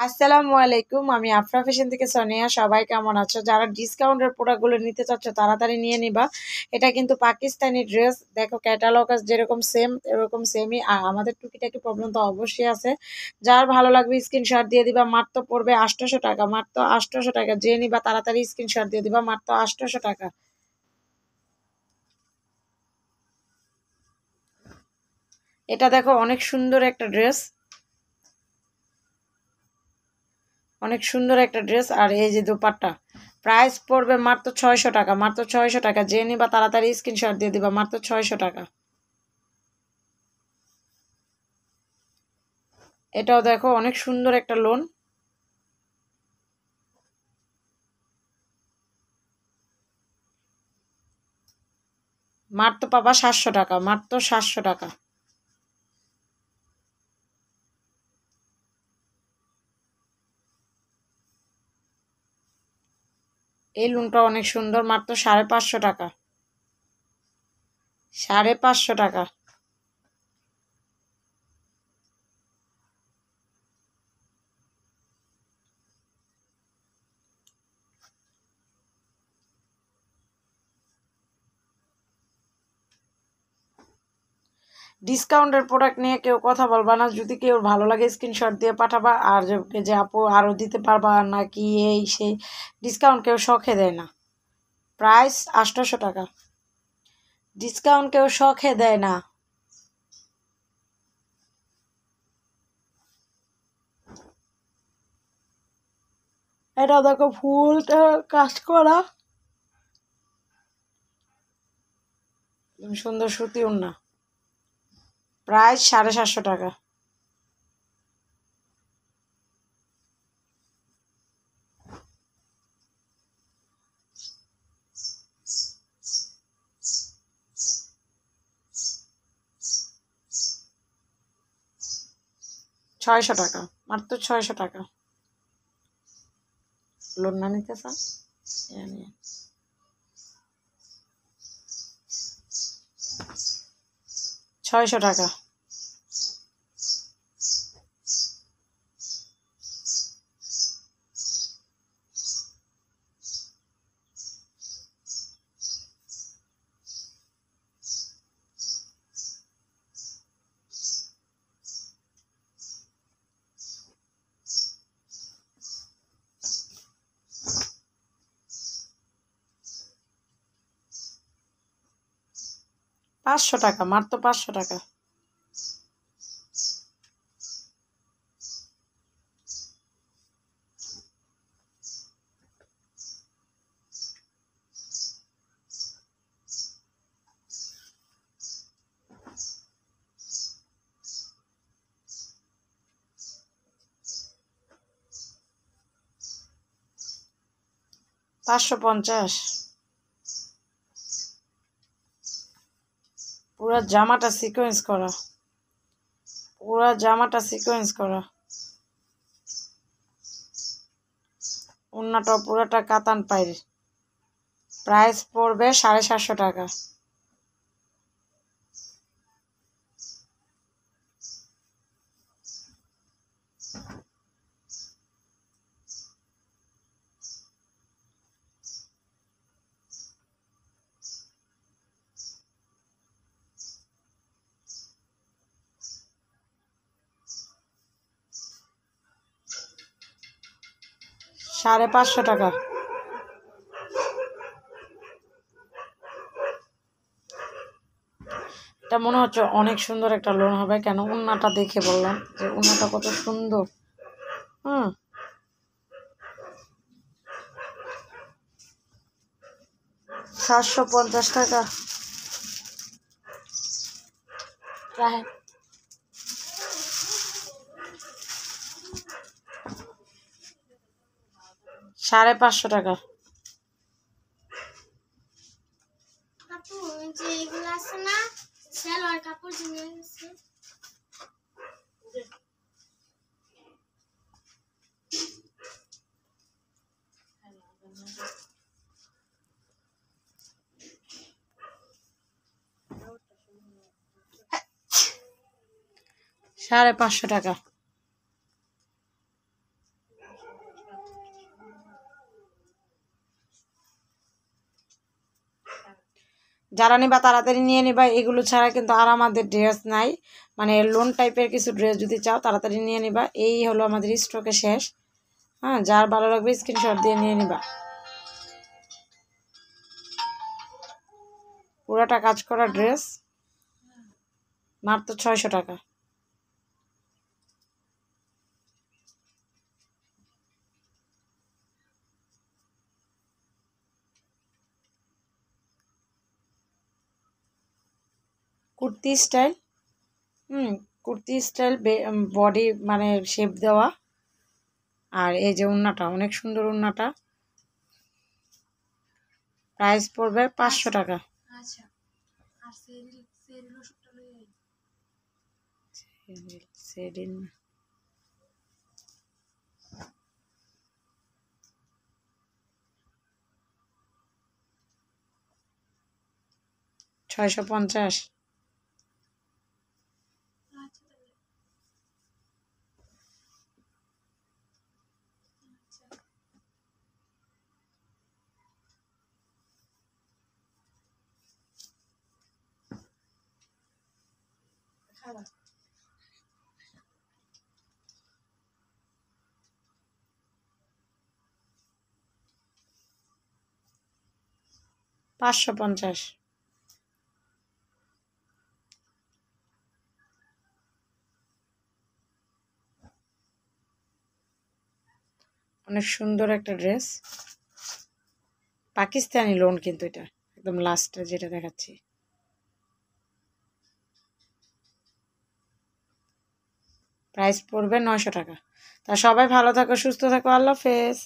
আসসালামু আলাইকুম, আমি আফরা ফ্যাশন থেকে সোনিয়া। সবাই কেমন আছো? যারা ডিসকাউন্টের প্রোডাক্টগুলো নিতে চাচ্ছ, তাড়াতাড়ি নিয়ে নিবা। এটা কিন্তু পাকিস্তানি ড্রেস দেখো ক্যাটালগ যেরকম সেম এরকম সেমই আর আমাদের টুকিটাকি প্রবলেম তো অবশ্যই আছে। যার ভালো লাগবে স্ক্রিনশট দিয়ে দিবা। মাত্র পড়বে আটশোশো টাকা। মাত্র আটশোশো টাকা। যে নিবা, তাড়াতাড়ি স্ক্রিনশট দিয়ে দিবা। মাত্র আটশোশো টাকা। এটা দেখো, অনেক সুন্দর একটা ড্রেস অনেক সুন্দর একটা ড্রেস, আর এই যে দুপাট্টা। প্রাইস পড়বে মাত্র ছয়শো টাকা, মাত্র ছয়শো টাকা। যে নিবা তাড়াতাড়ি স্ক্রিনশট দিয়ে দিবা, মাত্র ছয়শো টাকা। এটাও দেখো, অনেক সুন্দর একটা লোন মাত্র পাবা সাতশো টাকা, মাত্র সাতশো টাকা। এই লুনটা অনেক সুন্দর মাত্র সাড়ে পাঁচশো টাকা। সাড়ে পাঁচশো টাকা। ডিসকাউন্টের প্রোডাক্ট নিয়ে কেউ কথা বলবা না। যদি কেউ ভালো লাগে স্ক্রিনশট দিয়ে পাঠাবা, আর যে আপু আরও দিতে পারবা নাকি এই সেই ডিসকাউন্ট কেউ শখে দেয় না। প্রাইস আটশোশো টাকা। ডিসকাউন্ট কেউ শখে দেয় না। এটা দেখো ফুলটা কাজ করা। সুন্দর সুতি উন্না প্রায় সাড়ে সাতশো টাকা। ছয়শো টাকা, মাত্র ছয়শো টাকা। লোন না নিতে চান? ছয়শো টাকা। পাঁচশো টাকা মাত্র পাঁচশো টাকা। পাঁচশো পঞ্চাশ। পুরো জামাটা সিকোয়েন্স করা। পুরো জামাটা সিকোয়েন্স করা। অন্যটা পুরাটা কাতান পাইরে। প্রাইস পড়বে সাড়ে সাতশো টাকা। সাড়ে পাঁচশো টাকা। এটা মনে হচ্ছে অনেক সুন্দর একটা লোন হবে। কেন? উন্নাটা দেখে বললাম যে উন্নাটা কত সুন্দর। হুম। সাতশো পঞ্চাশ টাকা। রাহেন সাড়ে পাঁচশো টাকা। সাড়ে পাঁচশো টাকা। যারা নিবা তাড়াতাড়ি নিয়ে নিবা, এগুলো ছাড়া কিন্তু আর আমাদের ড্রেস নাই। মানে লোন টাইপের কিছু ড্রেস যদি চাও তাড়াতাড়ি নিয়ে নিবা। এই হলো আমাদের স্টকে শেষ। হ্যাঁ যার ভালো লাগবে স্ক্রিনশট দিয়ে নিয়ে নিবা। পুরাটা কাজ করা ড্রেস মাত্র ছয়শো টাকা। কুর্তি স্টাইল হুম কুর্তি স্টাইল বডি মানে শেপ দেওয়া। আর এই যে উন্নাটা অনেক সুন্দর উন্নাটা। প্রাইস পড়বে পাঁচশো টাকা। আচ্ছা ছয়শো পঞ্চাশ। পাঁচশো পঞ্চাশ। অনেক সুন্দর একটা ড্রেস। পাকিস্তানি লোন কিন্তু এটা একদম লাস্টে যেটা দেখাচ্ছি। প্রাইস পড়বে নশো টাকা। তা সবাই ভালো থাকো সুস্থ থাকো আল্লাহ হাফেজ।